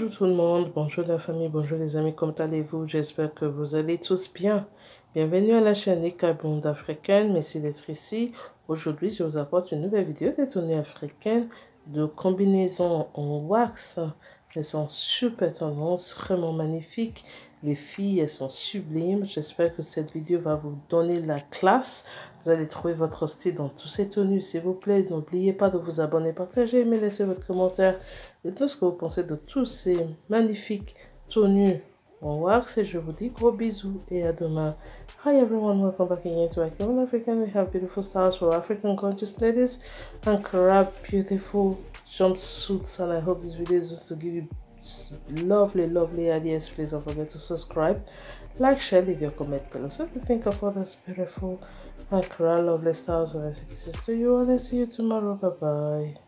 Bonjour tout le monde, bonjour la famille, bonjour les amis, comment allez-vous? J'espère que vous allez tous bien. Bienvenue à la chaîne Ekabonde africaine, merci d'être ici. Aujourd'hui, je vous apporte une nouvelle vidéo des tenues africaines de combinaisons en wax. Elles sont super tendances, vraiment magnifiques. Les filles, elles sont sublimes. J'espère que cette vidéo va vous donner la classe. Vous allez trouver votre style dans tous ces tenues. S'il vous plaît, n'oubliez pas de vous abonner, partager, mais laissez votre commentaire. Dites-nous ce que vous pensez de tous ces magnifiques tenues en wax. Et je vous dis gros bisous et à demain. Hi everyone, welcome back again to Icon African. We have beautiful styles for African gorgeous ladies and correct beautiful jumpsuits. And I hope this video is to give you lovely, lovely ideas. Please don't forget to subscribe, like, share, leave your comment below. So if you think of all those beautiful correct lovely styles, and kisses to you, and I see you tomorrow. Bye bye.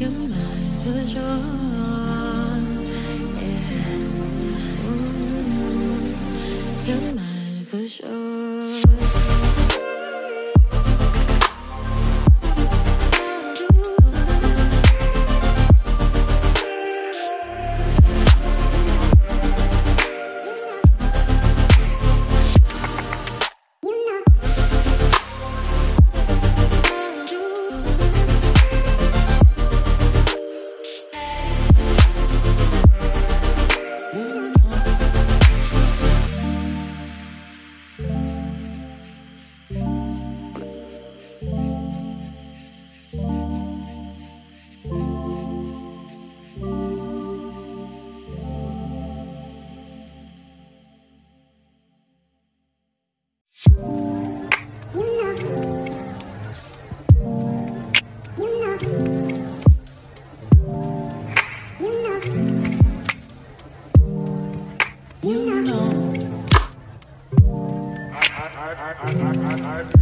your mind for sure. Yeah.